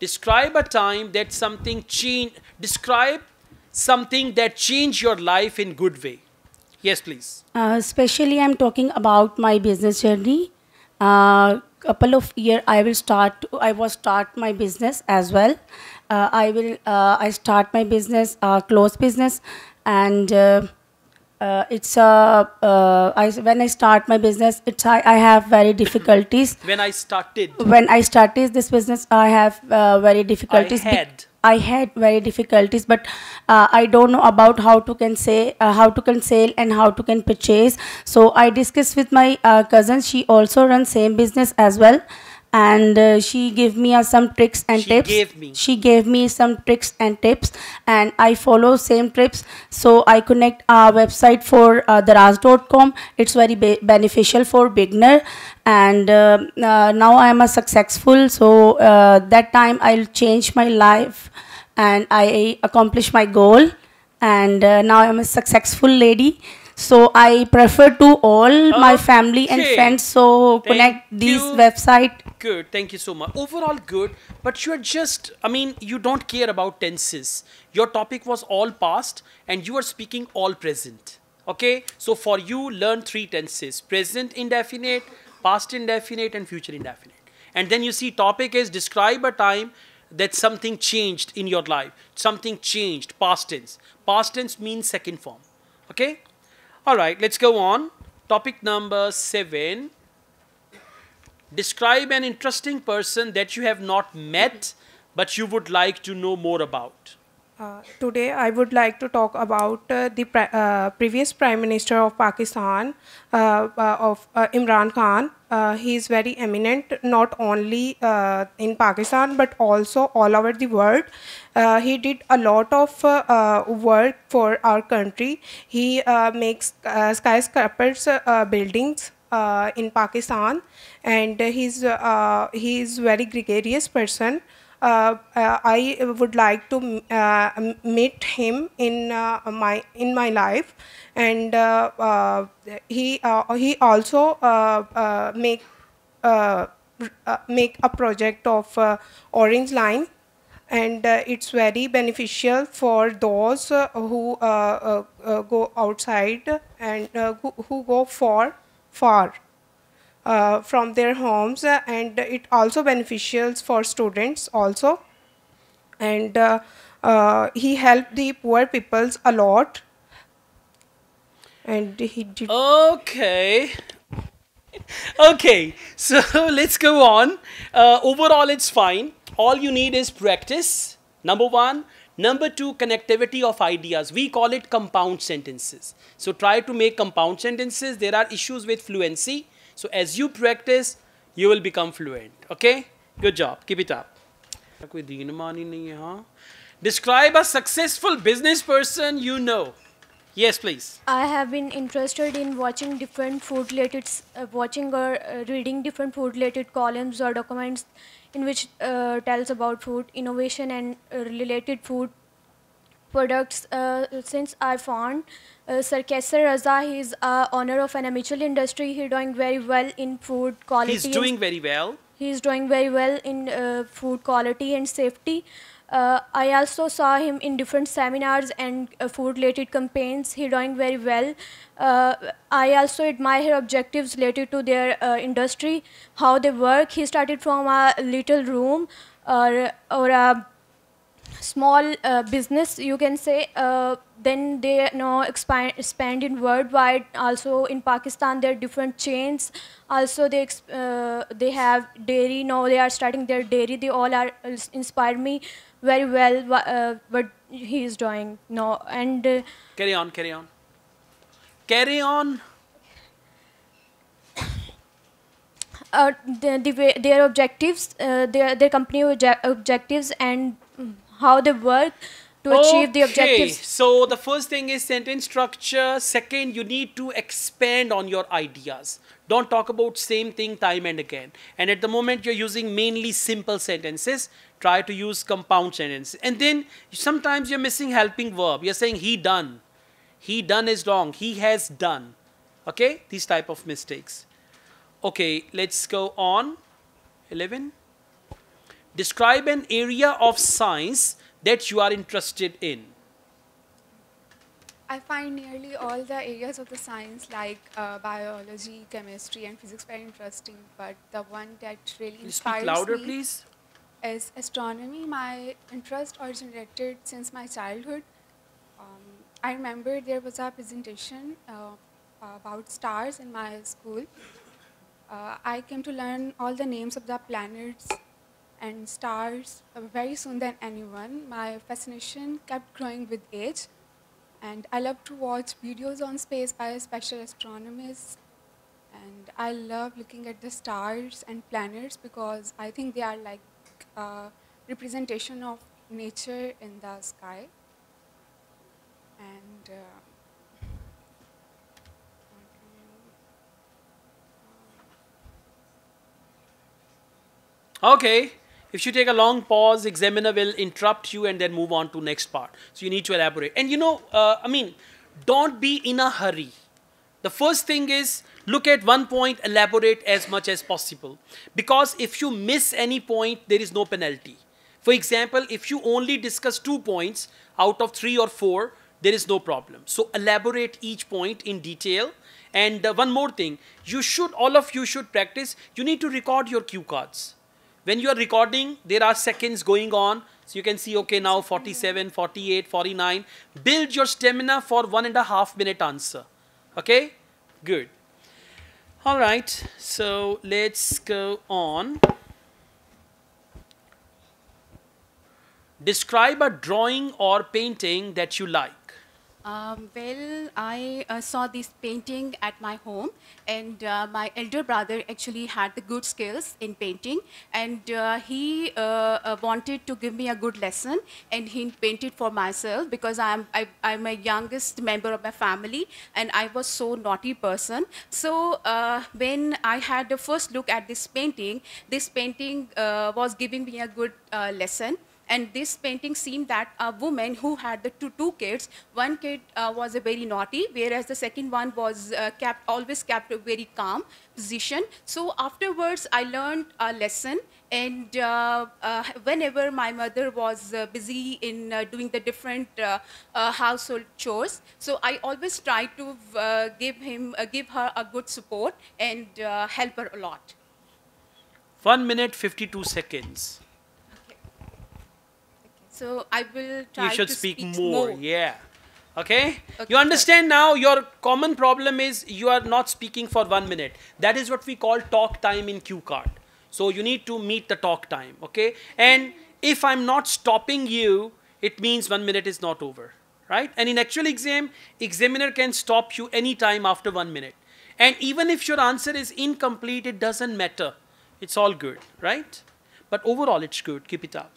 Describe a time that something changed. Describe something that changed your life in good way. Yes, please. Uh, especially, I'm talking about my business journey. Uh, couple of year, I will start. I was start my business as well. Uh, I will. Uh, I start my business, uh, close business, and uh, it's uh, uh, I, when I start my business, it's I, I have very difficulties. When I started, When I started this business, I have uh, very difficulties. be- had. I had very difficulties, but uh, I don't know about how to can say uh, how to can sell and how to can purchase. So I discussed with my uh, cousin. She also runs same business as well, and uh, she gave me uh, some tricks and She tips. gave me. She gave me some tricks and tips, and I follow same tips. So I connect our website for uh, daraz.com. It's very be- beneficial for beginner, and uh, uh, now I am a successful. So uh, that time I'll change my life, and I accomplish my goal, and uh, now I'm a successful lady. So I prefer to all my family and friends. So Thank connect you. website Good, thank you so much. Overall, good, but you're just, I mean, you don't care about tenses. Your topic was all past and you are speaking all present. Okay, so for you, learn three tenses present indefinite, past indefinite, and future indefinite. And then you see, topic is describe a time that something changed in your life. Something changed, past tense. Past tense means second form. Okay, all right, let's go on. Topic number seven describe an interesting person that you have not met but you would like to know more about Uh, today, I would like to talk about uh, the pri- uh, previous Prime Minister of Pakistan, uh, uh, of uh, Imran Khan. He is very eminent, not only in Pakistan but also all over the world. He did a lot of work for our country. He makes skyscrapers buildings uh, in Pakistan, and he's uh, he is very gregarious person. Uh, uh, I would like to uh, meet him in uh, my in my life, and he he also make make a project of Orange Line, and uh, it's very beneficial for those uh, who uh, go outside and who, who go far far uh, from their homes uh, and it also beneficial for students also. And uh, uh, he helped the poor peoples a lot. And he did okay. Okay so let's go on. Uh, overall it's fine. All you need is practice number one number two connectivity of ideas we call it compound sentences so try to make compound sentences there are issues with fluency so as you practice you will become fluent okay good job keep it up कोई दीन मान ही नहीं है हाँ describe a successful business person you know yes please I have been interested in watching different food related, s- uh, watching or uh, reading different food related columns or documents in which uh, tells about food innovation and uh, related food products. Uh, since I found uh, Sir Kesar Raza, he is uh, owner of an amateur industry. He doing very well in food quality. he's doing very well he is doing very well in food quality and safety. Uh, I also saw him in different seminars and uh, food related campaigns. He doing very well. Uh, I also admire her objectives related to their uh, industry, how they work. He started from a little room or or a small uh, business you can say uh, then they you expand expand in worldwide also in pakistan there are different chains also they they have dairy now they are starting their dairy they all are inspire me very well uh, what he is doing no and uh, Carry on, carry on. Carry on. uh, the, the way, their objectives uh, their their company obje- objectives and mm, how they work to achieve the Okay, objectives So the first thing is sentence structure. Second, you need to expand on your ideas. Don't talk about same thing time and again. And at the moment you're using mainly simple sentences, try to use compound sentences. And then sometimes you're missing helping verb. You're saying he done. He done is wrong. He has done. Okay? These type of mistakes. Okay, let's go on. 11. Describe an area of science that you are interested in. I find nearly all the areas of the science like uh, biology, chemistry, and physics very interesting. But the one that really Can you speak inspires louder, me please? is astronomy. My interest originated since my childhood. Um, I remember there was a presentation uh, about stars in my school. Uh, I came to learn all the names of the planets and stars uh, very soon than anyone. My fascination kept growing with age. And I love to watch videos on space by a special astronomers. And I love looking at the stars and planets because I think they are like a representation of nature in the sky. And uh, Okay. If you take a long pause, examiner will interrupt you and then move on to next part. So you need to elaborate. And you know, uh, I mean, don't be in a hurry. The first thing is look at one point, elaborate as much as possible. Because if you miss any point, there is no penalty. For example, if you only discuss two points out of three or four, there is no problem. So elaborate each point in detail. And uh, one more thing, you should, all of you should practice, you need to record your cue cards when you are recording there are seconds going on. So you can see okay now 47 48 49 build your stamina for one and a half minute answer. Okay? Good. All right. So let's go on. Describe a drawing or painting that you like Um, well, I uh, saw this painting at my home, and uh, my elder brother actually had the good skills in painting, and uh, he uh, uh, wanted to give me a good lesson, and he painted for myself because I'm I, I'm a youngest member of my family, and I was so naughty person. So uh, when I had the first look at this painting, this painting was giving me a good lesson and this painting seemed that a woman who had the two, two kids one kid uh, was a very naughty whereas the second one was uh, kept always kept a very calm position. So afterwards i learned a lesson and uh, uh, whenever my mother was uh, busy in uh, doing the different household chores so i always tried to give him give her a good support and help her a lot. One minute 52 seconds so i will try you should to speak, speak more. yeah. Okay, Okay, you understand now your common problem is you are not speaking for one minute. That is what we call talk time in cue card. So you need to meet the talk time okay? And if i'm not stopping you it means one minute is not over right? And in actual exam examiner can stop you anytime after one minute. And even if your answer is incomplete it doesn't matter. It's all good right? But overall it's good. Keep it up